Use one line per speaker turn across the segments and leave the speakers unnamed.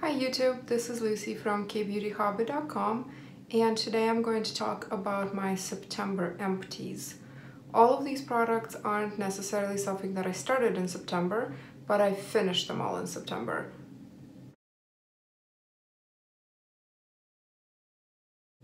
Hi YouTube, this is Lucy from kbeautyhobbit.com and today I'm going to talk about my September empties. All of these products aren't necessarily something that I started in September, but I finished them all in September.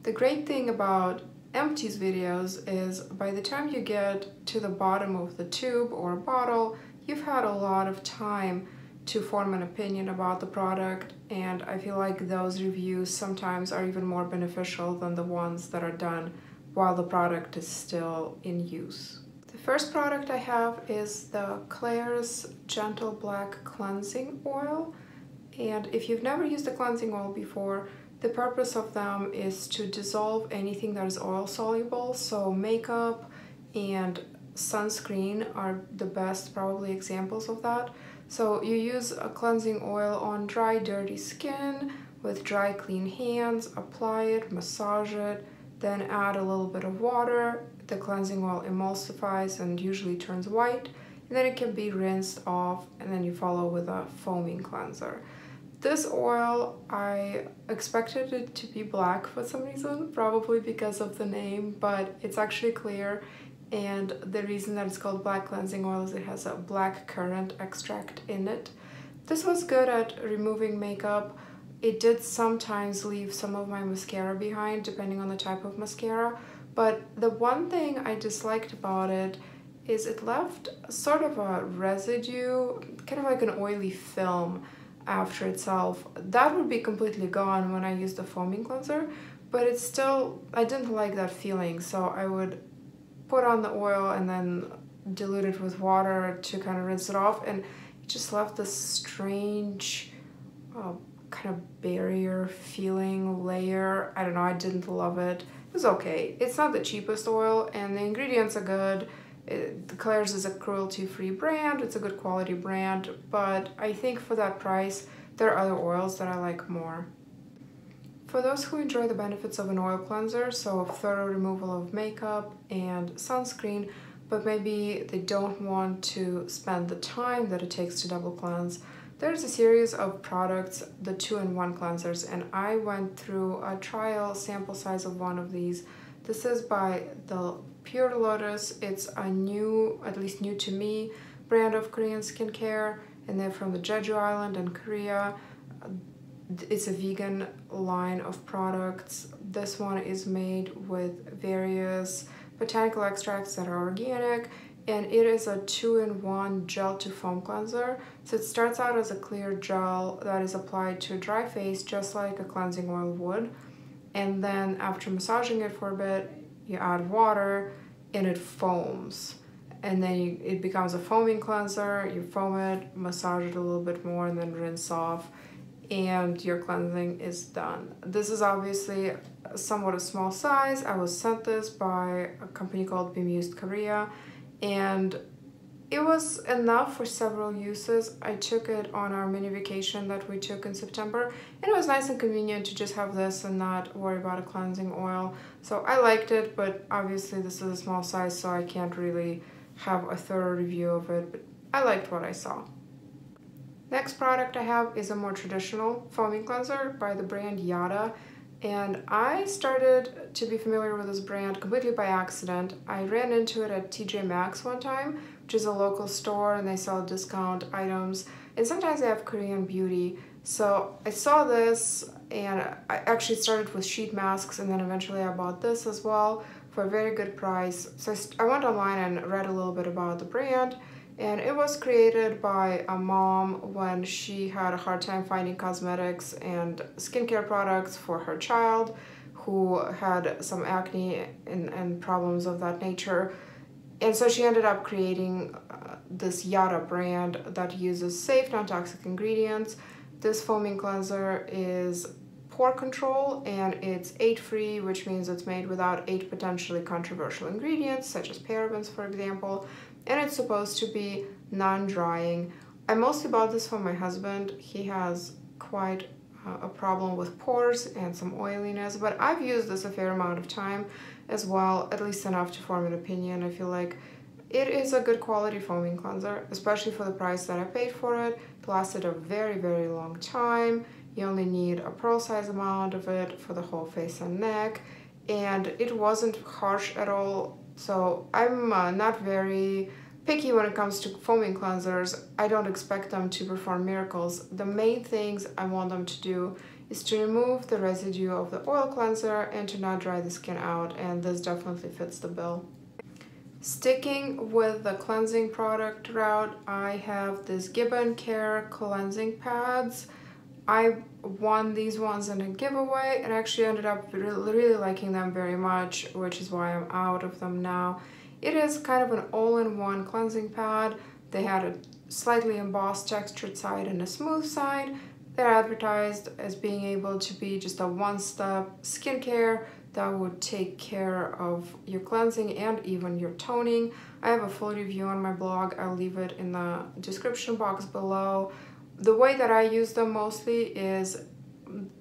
The great thing about empties videos is by the time you get to the bottom of the tube or bottle, you've had a lot of time to form an opinion about the product and I feel like those reviews sometimes are even more beneficial than the ones that are done while the product is still in use. The first product I have is the Klairs Gentle Black Cleansing Oil and if you've never used a cleansing oil before the purpose of them is to dissolve anything that is oil soluble so makeup and sunscreen are the best probably examples of that so you use a cleansing oil on dry, dirty skin with dry, clean hands, apply it, massage it, then add a little bit of water. The cleansing oil emulsifies and usually turns white. And then it can be rinsed off and then you follow with a foaming cleanser. This oil, I expected it to be black for some reason, probably because of the name, but it's actually clear and the reason that it's called black cleansing oil is it has a black currant extract in it. This was good at removing makeup. It did sometimes leave some of my mascara behind depending on the type of mascara, but the one thing I disliked about it is it left sort of a residue, kind of like an oily film after itself. That would be completely gone when I used the foaming cleanser, but it's still, I didn't like that feeling, so I would put on the oil and then dilute it with water to kind of rinse it off and it just left this strange uh, kind of barrier feeling layer. I don't know, I didn't love it. It was okay. It's not the cheapest oil and the ingredients are good. It, Klairs is a cruelty-free brand. It's a good quality brand, but I think for that price, there are other oils that I like more. For those who enjoy the benefits of an oil cleanser, so thorough removal of makeup and sunscreen, but maybe they don't want to spend the time that it takes to double cleanse, there's a series of products, the two-in-one cleansers, and I went through a trial sample size of one of these. This is by the Pure Lotus. It's a new, at least new to me, brand of Korean skincare, and they're from the Jeju Island in Korea it's a vegan line of products. This one is made with various botanical extracts that are organic and it is a two-in-one gel to foam cleanser. So it starts out as a clear gel that is applied to a dry face just like a cleansing oil would. And then after massaging it for a bit, you add water and it foams. And then you, it becomes a foaming cleanser, you foam it, massage it a little bit more and then rinse off and your cleansing is done. This is obviously somewhat a small size. I was sent this by a company called Bemused Korea and it was enough for several uses. I took it on our mini vacation that we took in September and it was nice and convenient to just have this and not worry about a cleansing oil. So I liked it, but obviously this is a small size so I can't really have a thorough review of it, but I liked what I saw. Next product I have is a more traditional foaming cleanser by the brand Yadah. And I started to be familiar with this brand completely by accident. I ran into it at TJ Maxx one time, which is a local store and they sell discount items. And sometimes they have Korean beauty. So I saw this and I actually started with sheet masks and then eventually I bought this as well for a very good price. So I went online and read a little bit about the brand and it was created by a mom when she had a hard time finding cosmetics and skincare products for her child who had some acne and, and problems of that nature. And so she ended up creating uh, this Yadah brand that uses safe non-toxic ingredients. This foaming cleanser is pore control and it's eight free which means it's made without eight potentially controversial ingredients such as parabens for example and it's supposed to be non-drying. I mostly bought this for my husband. He has quite uh, a problem with pores and some oiliness, but I've used this a fair amount of time as well, at least enough to form an opinion. I feel like it is a good quality foaming cleanser, especially for the price that I paid for it. It lasted a very, very long time. You only need a pearl size amount of it for the whole face and neck. And it wasn't harsh at all. So I'm uh, not very picky when it comes to foaming cleansers. I don't expect them to perform miracles. The main things I want them to do is to remove the residue of the oil cleanser and to not dry the skin out and this definitely fits the bill. Sticking with the cleansing product route, I have this Giibon Care cleansing pads. I won these ones in a giveaway and actually ended up really, really liking them very much, which is why I'm out of them now. It is kind of an all-in-one cleansing pad. They had a slightly embossed textured side and a smooth side. They're advertised as being able to be just a one-step skincare that would take care of your cleansing and even your toning. I have a full review on my blog. I'll leave it in the description box below. The way that I use them mostly is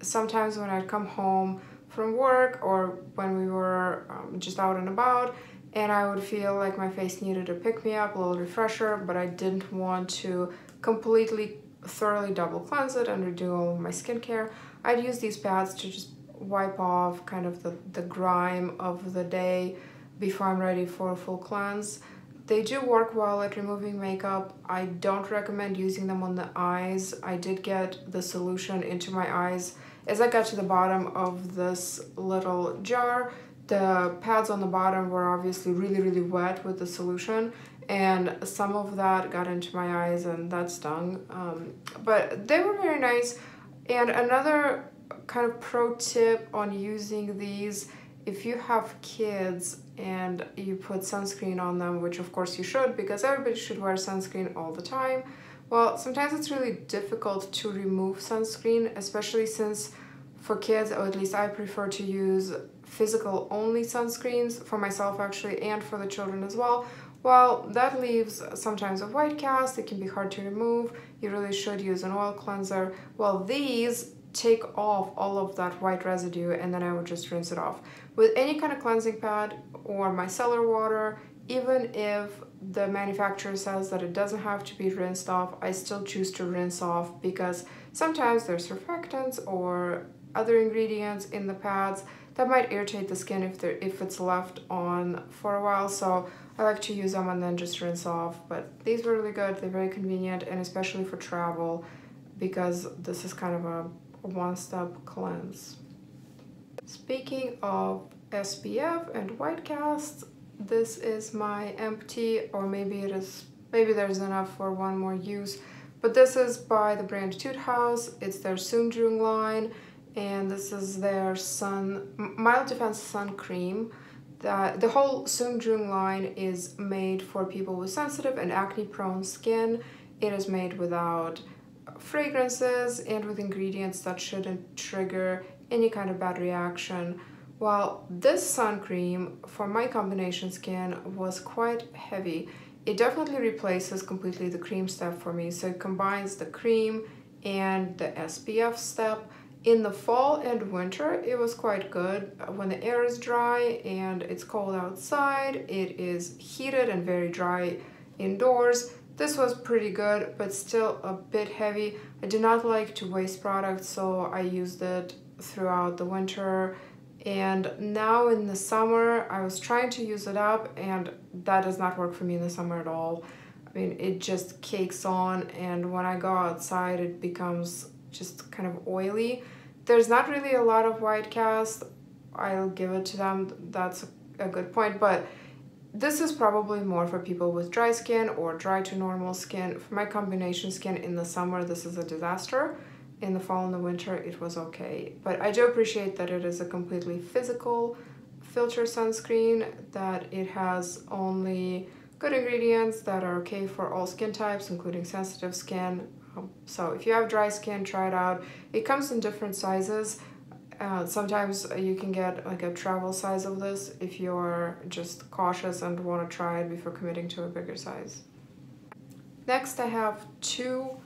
sometimes when I come home from work or when we were um, just out and about and I would feel like my face needed a pick-me-up, a little refresher, but I didn't want to completely thoroughly double cleanse it and redo all of my skincare. I'd use these pads to just wipe off kind of the, the grime of the day before I'm ready for a full cleanse. They do work well at removing makeup. I don't recommend using them on the eyes. I did get the solution into my eyes as I got to the bottom of this little jar. The pads on the bottom were obviously really, really wet with the solution and some of that got into my eyes and that stung. Um, but they were very nice. And another kind of pro tip on using these if you have kids and you put sunscreen on them, which of course you should because everybody should wear sunscreen all the time, well, sometimes it's really difficult to remove sunscreen, especially since for kids, or at least I prefer to use physical only sunscreens for myself actually and for the children as well. Well, that leaves sometimes a white cast, it can be hard to remove. You really should use an oil cleanser. Well, these take off all of that white residue and then I would just rinse it off. With any kind of cleansing pad or micellar water, even if the manufacturer says that it doesn't have to be rinsed off, I still choose to rinse off because sometimes there's surfactants or other ingredients in the pads that might irritate the skin if, if it's left on for a while. So I like to use them and then just rinse off. But these were really good. They're very convenient and especially for travel because this is kind of a one-step cleanse. Speaking of SPF and white cast, this is my empty or maybe it is maybe there's enough for one more use but this is by the brand Etude House. It's their Soon line and this is their sun mild defense sun cream. The, the whole Soon line is made for people with sensitive and acne prone skin. It is made without fragrances and with ingredients that shouldn't trigger any kind of bad reaction. While this sun cream for my combination skin was quite heavy, it definitely replaces completely the cream step for me. So it combines the cream and the SPF step. In the fall and winter, it was quite good. When the air is dry and it's cold outside, it is heated and very dry indoors. This was pretty good, but still a bit heavy. I did not like to waste product, so I used it throughout the winter. And now in the summer, I was trying to use it up, and that does not work for me in the summer at all. I mean, it just cakes on, and when I go outside, it becomes just kind of oily. There's not really a lot of white cast. I'll give it to them. That's a good point, but this is probably more for people with dry skin or dry to normal skin. For my combination skin in the summer, this is a disaster. In the fall and the winter, it was okay. But I do appreciate that it is a completely physical filter sunscreen, that it has only good ingredients that are okay for all skin types, including sensitive skin. Um, so if you have dry skin, try it out. It comes in different sizes. Uh, sometimes you can get like a travel size of this if you're just cautious and want to try it before committing to a bigger size. Next I have two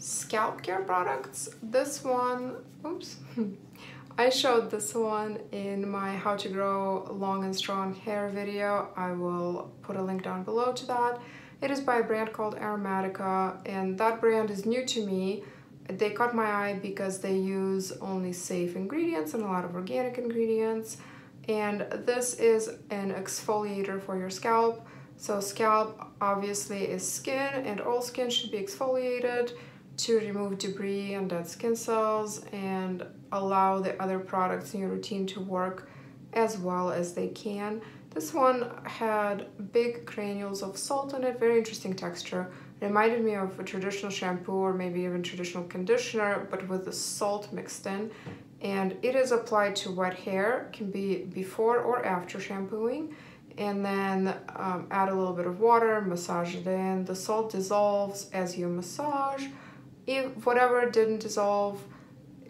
scalp care products. This one, oops, I showed this one in my how to grow long and strong hair video. I will put a link down below to that. It is by a brand called Aromatica and that brand is new to me they caught my eye because they use only safe ingredients and a lot of organic ingredients. And this is an exfoliator for your scalp. So scalp obviously is skin and all skin should be exfoliated to remove debris and dead skin cells and allow the other products in your routine to work as well as they can. This one had big granules of salt in it, very interesting texture. Reminded me of a traditional shampoo or maybe even traditional conditioner, but with the salt mixed in. And it is applied to wet hair, can be before or after shampooing. And then um, add a little bit of water, massage it in. The salt dissolves as you massage. If whatever didn't dissolve,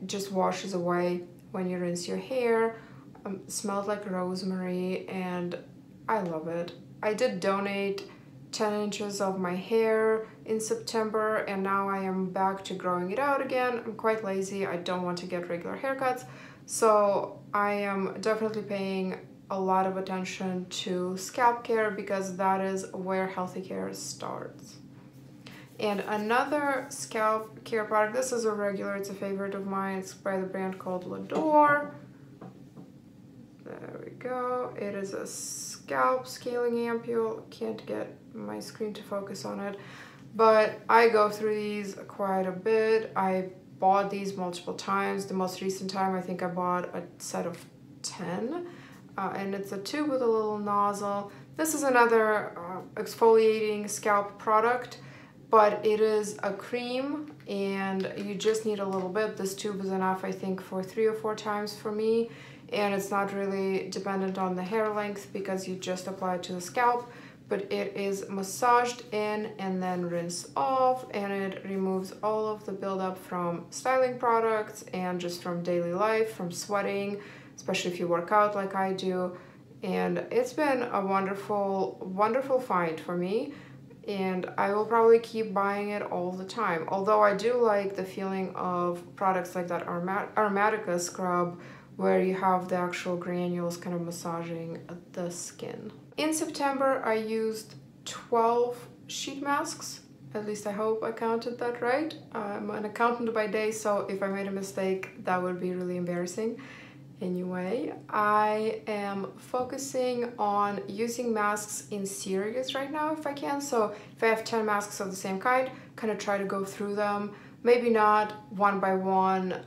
just washes away when you rinse your hair um, smelled like rosemary and I love it. I did donate 10 inches of my hair in September and now I am back to growing it out again. I'm quite lazy. I don't want to get regular haircuts. So I am definitely paying a lot of attention to scalp care because that is where healthy care starts. And another scalp care product, this is a regular, it's a favorite of mine. It's by the brand called Lador. There we go. It is a scalp scaling ampule. Can't get my screen to focus on it. But I go through these quite a bit. I bought these multiple times. The most recent time I think I bought a set of 10. Uh, and it's a tube with a little nozzle. This is another uh, exfoliating scalp product, but it is a cream and you just need a little bit. This tube is enough, I think, for three or four times for me. And it's not really dependent on the hair length because you just apply it to the scalp. But it is massaged in and then rinse off and it removes all of the buildup from styling products and just from daily life from sweating especially if you work out like I do. And it's been a wonderful wonderful find for me and I will probably keep buying it all the time although I do like the feeling of products like that Aromatica scrub where you have the actual granules kind of massaging the skin. In September, I used 12 sheet masks. At least I hope I counted that right. I'm an accountant by day, so if I made a mistake, that would be really embarrassing. Anyway, I am focusing on using masks in series right now if I can. So if I have 10 masks of the same kind, kind of try to go through them. Maybe not one by one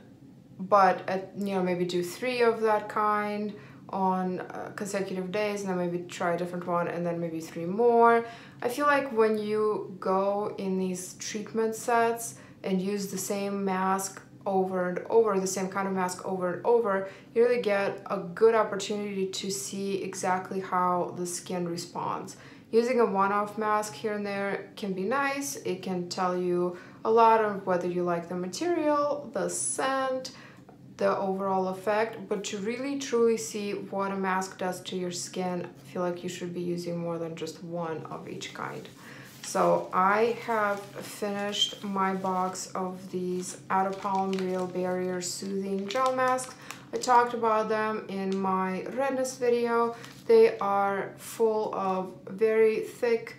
but at, you know maybe do three of that kind on uh, consecutive days and then maybe try a different one and then maybe three more. I feel like when you go in these treatment sets and use the same mask over and over, the same kind of mask over and over, you really get a good opportunity to see exactly how the skin responds. Using a one-off mask here and there can be nice. It can tell you a lot of whether you like the material, the scent, the overall effect, but to really truly see what a mask does to your skin, I feel like you should be using more than just one of each kind. So I have finished my box of these Atopalm Real Barrier Soothing Gel Masks. I talked about them in my redness video. They are full of very thick,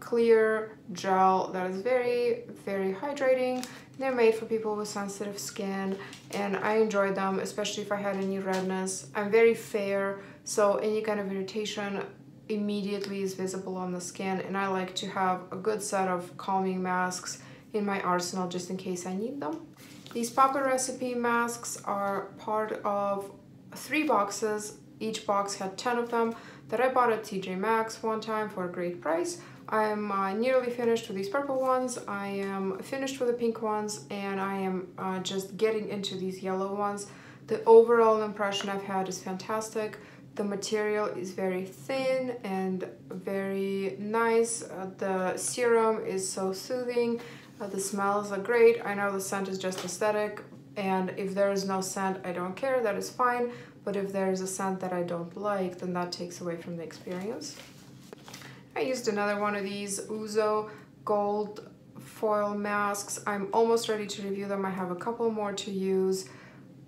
clear gel that is very, very hydrating they're made for people with sensitive skin and I enjoyed them, especially if I had any redness. I'm very fair, so any kind of irritation immediately is visible on the skin and I like to have a good set of calming masks in my arsenal just in case I need them. These Papa Recipe masks are part of three boxes. Each box had 10 of them that I bought at TJ Maxx one time for a great price. I'm uh, nearly finished with these purple ones, I am finished with the pink ones, and I am uh, just getting into these yellow ones. The overall impression I've had is fantastic. The material is very thin and very nice. Uh, the serum is so soothing. Uh, the smells are great. I know the scent is just aesthetic, and if there is no scent, I don't care, that is fine. But if there is a scent that I don't like, then that takes away from the experience. I used another one of these Oozoo gold foil masks. I'm almost ready to review them. I have a couple more to use.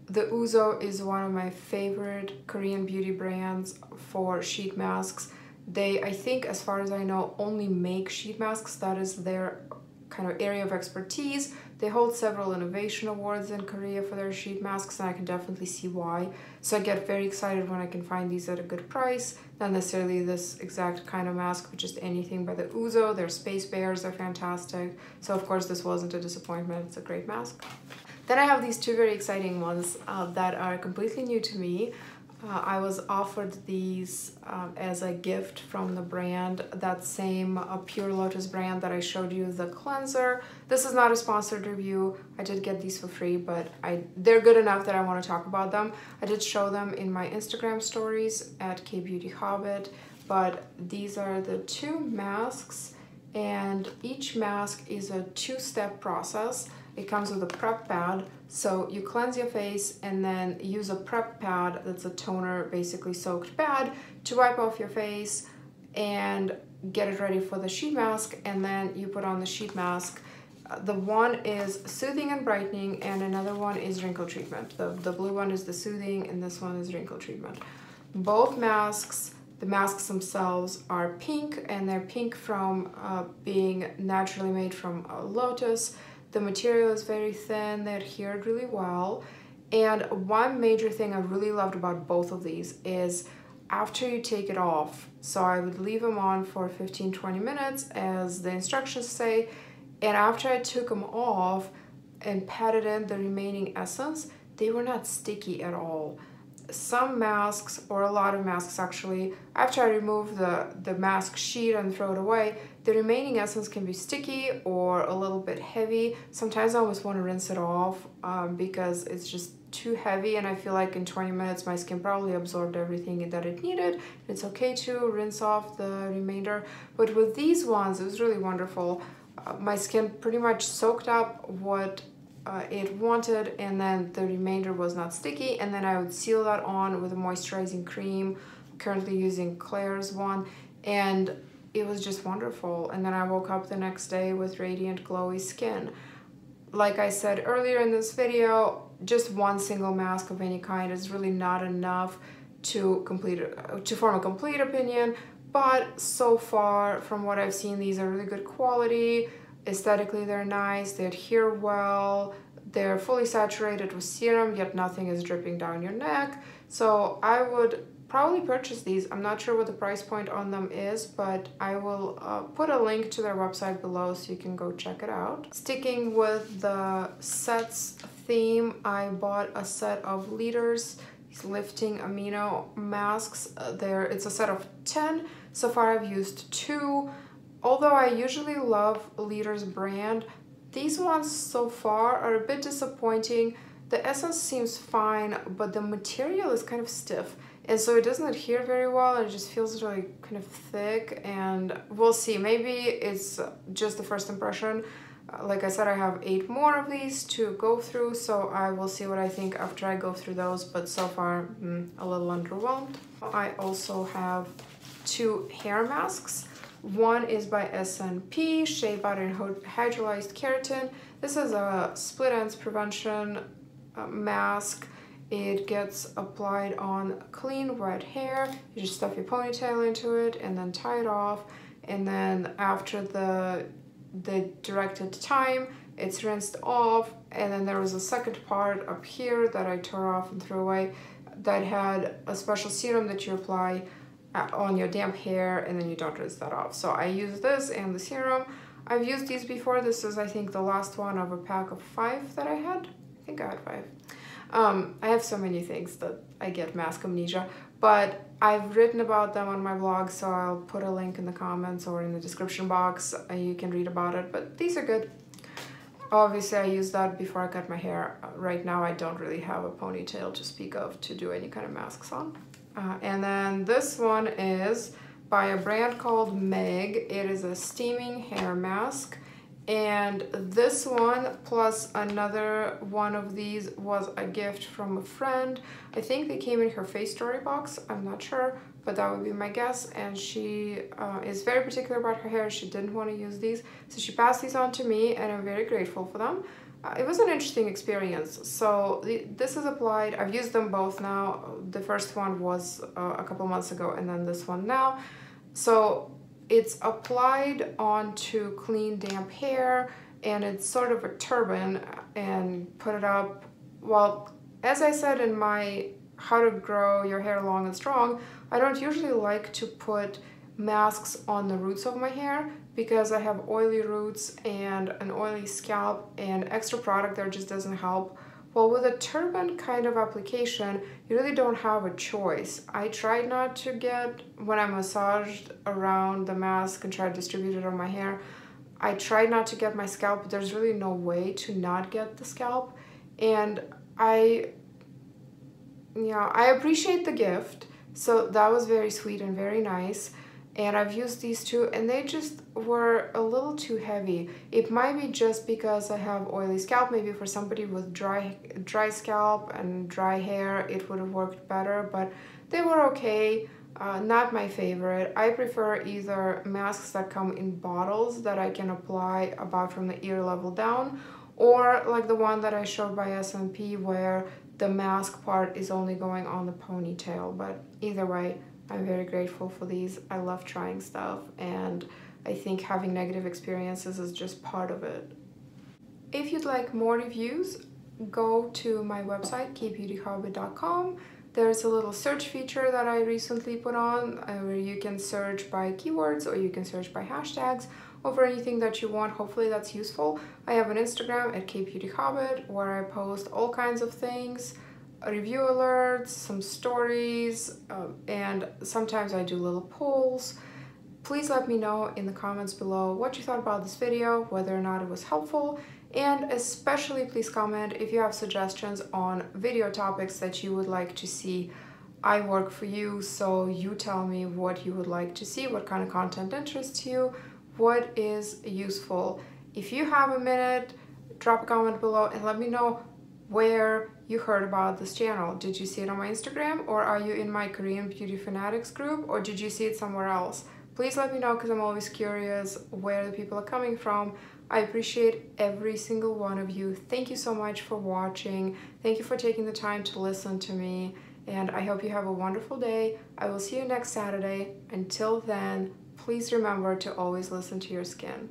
The Oozoo is one of my favorite Korean beauty brands for sheet masks. They, I think, as far as I know, only make sheet masks. That is their kind of area of expertise. They hold several innovation awards in Korea for their sheet masks and I can definitely see why. So I get very excited when I can find these at a good price. Not necessarily this exact kind of mask, but just anything by the Oozoo. Their Space Bears are fantastic. So of course this wasn't a disappointment. It's a great mask. Then I have these two very exciting ones uh, that are completely new to me. Uh, I was offered these uh, as a gift from the brand, that same uh, Pure Lotus brand that I showed you, the cleanser. This is not a sponsored review. I did get these for free, but I they're good enough that I want to talk about them. I did show them in my Instagram stories at KBeautyHobbit, but these are the two masks and each mask is a two-step process. It comes with a prep pad, so you cleanse your face and then use a prep pad that's a toner, basically soaked pad, to wipe off your face and get it ready for the sheet mask and then you put on the sheet mask. The one is soothing and brightening and another one is wrinkle treatment. The, the blue one is the soothing and this one is wrinkle treatment. Both masks the masks themselves are pink and they're pink from uh, being naturally made from a lotus the material is very thin, they adhered really well. And one major thing I really loved about both of these is after you take it off, so I would leave them on for 15-20 minutes as the instructions say, and after I took them off and patted in the remaining essence, they were not sticky at all some masks, or a lot of masks actually, after I remove the, the mask sheet and throw it away, the remaining essence can be sticky or a little bit heavy. Sometimes I always want to rinse it off um, because it's just too heavy and I feel like in 20 minutes my skin probably absorbed everything that it needed. It's okay to rinse off the remainder. But with these ones, it was really wonderful. Uh, my skin pretty much soaked up what uh, it wanted and then the remainder was not sticky and then I would seal that on with a moisturizing cream currently using Klairs one and it was just wonderful. And then I woke up the next day with radiant glowy skin. Like I said earlier in this video just one single mask of any kind is really not enough to complete to form a complete opinion. But so far from what I've seen these are really good quality. Aesthetically, they're nice, they adhere well, they're fully saturated with serum, yet nothing is dripping down your neck. So I would probably purchase these. I'm not sure what the price point on them is, but I will uh, put a link to their website below so you can go check it out. Sticking with the sets theme, I bought a set of leaders lifting amino masks. Uh, there, It's a set of 10. So far I've used two. Although I usually love Leader's brand, these ones so far are a bit disappointing. The essence seems fine, but the material is kind of stiff. And so it doesn't adhere very well. It just feels really kind of thick and we'll see. Maybe it's just the first impression. Uh, like I said, I have eight more of these to go through, so I will see what I think after I go through those, but so far, mm, a little underwhelmed. I also have two hair masks. One is by SNP, Shea Butter and Hydrolyzed Keratin. This is a split ends prevention uh, mask. It gets applied on clean wet hair. You just stuff your ponytail into it and then tie it off. And then after the, the directed time, it's rinsed off. And then there was a second part up here that I tore off and threw away that had a special serum that you apply uh, on your damp hair and then you don't rinse that off. So I use this and the serum. I've used these before. This is, I think, the last one of a pack of five that I had. I think I had five. Um, I have so many things that I get mask amnesia, but I've written about them on my blog, so I'll put a link in the comments or in the description box. Uh, you can read about it, but these are good. Obviously, I used that before I cut my hair. Uh, right now, I don't really have a ponytail to speak of to do any kind of masks on. Uh, and then this one is by a brand called Meg. It is a steaming hair mask. And this one plus another one of these was a gift from a friend. I think they came in her FaceTory box. I'm not sure, but that would be my guess. And she uh, is very particular about her hair. She didn't want to use these. So she passed these on to me and I'm very grateful for them. Uh, it was an interesting experience. So this is applied, I've used them both now. The first one was uh, a couple months ago and then this one now. So it's applied onto clean damp hair and it's sort of a turban and put it up. Well, as I said in my how to grow your hair long and strong, I don't usually like to put masks on the roots of my hair because I have oily roots and an oily scalp and extra product there just doesn't help. Well, with a turban kind of application, you really don't have a choice. I try not to get, when I massaged around the mask and try to distribute it on my hair, I try not to get my scalp, but there's really no way to not get the scalp. And I, yeah, I appreciate the gift. So that was very sweet and very nice and I've used these two and they just were a little too heavy. It might be just because I have oily scalp, maybe for somebody with dry, dry scalp and dry hair it would have worked better, but they were okay. Uh, not my favorite. I prefer either masks that come in bottles that I can apply about from the ear level down or like the one that I showed by SNP where the mask part is only going on the ponytail, but either way, I'm very grateful for these. I love trying stuff and I think having negative experiences is just part of it. If you'd like more reviews, go to my website, kbeautyhobbit.com. There's a little search feature that I recently put on uh, where you can search by keywords or you can search by hashtags over anything that you want. Hopefully that's useful. I have an Instagram at kbeautyhobbit where I post all kinds of things review alerts, some stories, uh, and sometimes I do little polls. Please let me know in the comments below what you thought about this video, whether or not it was helpful, and especially please comment if you have suggestions on video topics that you would like to see. I work for you, so you tell me what you would like to see, what kind of content interests you, what is useful. If you have a minute, drop a comment below and let me know where you heard about this channel. Did you see it on my Instagram or are you in my Korean Beauty Fanatics group or did you see it somewhere else? Please let me know because I'm always curious where the people are coming from. I appreciate every single one of you. Thank you so much for watching. Thank you for taking the time to listen to me and I hope you have a wonderful day. I will see you next Saturday. Until then, please remember to always listen to your skin.